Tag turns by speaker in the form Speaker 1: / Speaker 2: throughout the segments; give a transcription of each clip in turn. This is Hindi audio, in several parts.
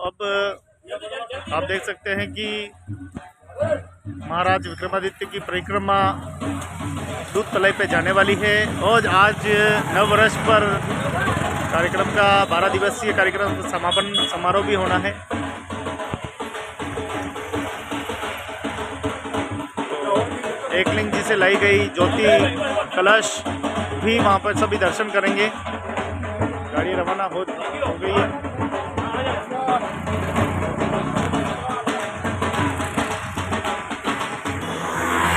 Speaker 1: अब आप देख सकते हैं कि महाराज विक्रमादित्य की परिक्रमा दूध तलाई पे जाने वाली है। और आज नववर्ष पर कार्यक्रम का बारह दिवसीय कार्यक्रम समापन समारोह भी होना है। एकलिंग जी से लाई गई ज्योति कलश भी वहाँ पर सभी दर्शन करेंगे। गाड़ी रवाना हो, गई है।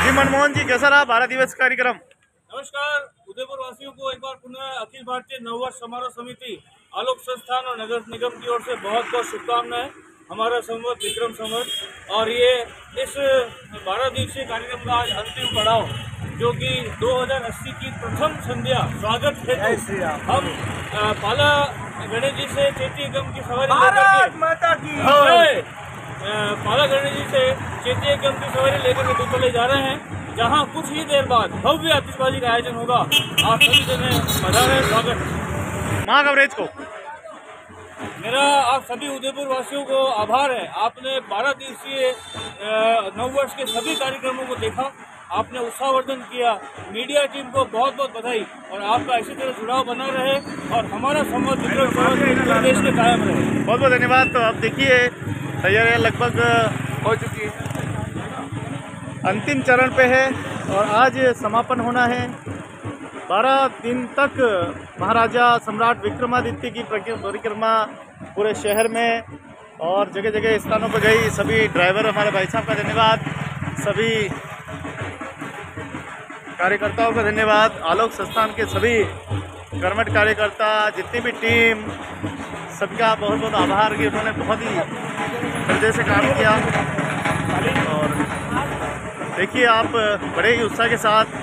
Speaker 1: जी मनमोहन जी कैसा रहा बारह दिवस कार्यक्रम?
Speaker 2: नमस्कार। उदयपुर वासियों को एक बार पुनः अखिल भारतीय नववर्ष समारोह समिति आलोक संस्थान और नगर निगम की ओर से बहुत बहुत शुभकामनाएँ। हमारा संवत विक्रम संवत और ये इस बारह दिवसीय कार्यक्रम का आज अंतिम पड़ाव जो कि 2080 की प्रथम संध्या स्वागत हेतु हम पाला गणेश जी से चेती एकम की सवारी लेकर के
Speaker 3: माता की।
Speaker 2: जय! पाला गणेश जी से चेती एकम की सवारी लेकर के दूसरे जा रहे हैं जहाँ कुछ ही देर बाद भव्य आतिशबाजी का आयोजन होगा। आप सभी जने पधारे स्वागत।
Speaker 1: माँ कवरेज को।
Speaker 2: मेरा आप सभी उदयपुर वासियों को आभार है। आपने बारह दिवसीय नववर्ष के सभी कार्यक्रमों को देखा। आपने उत्साहवर्धन किया मीडिया टीम को बहुत बहुत बधाई और आपका इसी तरह जुड़ाव बना रहे और हमारा संवाद विक्रम संवाद देश में कायम रहे।
Speaker 1: बहुत बहुत धन्यवाद। तो आप देखिए तैयारियाँ लगभग
Speaker 3: हो चुकी है।
Speaker 1: अंतिम चरण पे है और आज समापन होना है। बारह दिन तक महाराजा सम्राट विक्रमादित्य की परिक्रमा पूरे शहर में और जगह जगह स्थानों पर गई। सभी ड्राइवर हमारे भाई साहब का धन्यवाद। सभी कार्यकर्ताओं का धन्यवाद। आलोक संस्थान के सभी कर्मठ कार्यकर्ता, जितनी भी टीम, सबका बहुत बहुत आभार कि उन्होंने बहुत ही हृदय से काम किया। और देखिए, आप बड़े ही उत्साह के साथ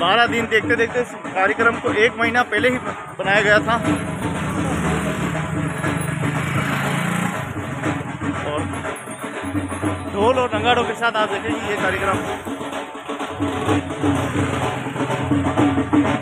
Speaker 1: बारह दिन देखते देखते कार्यक्रम को एक महीना पहले ही बनाया गया था। और ढोल और नगाड़ों के साथ आप देखेंगे ये कार्यक्रम। Thank you.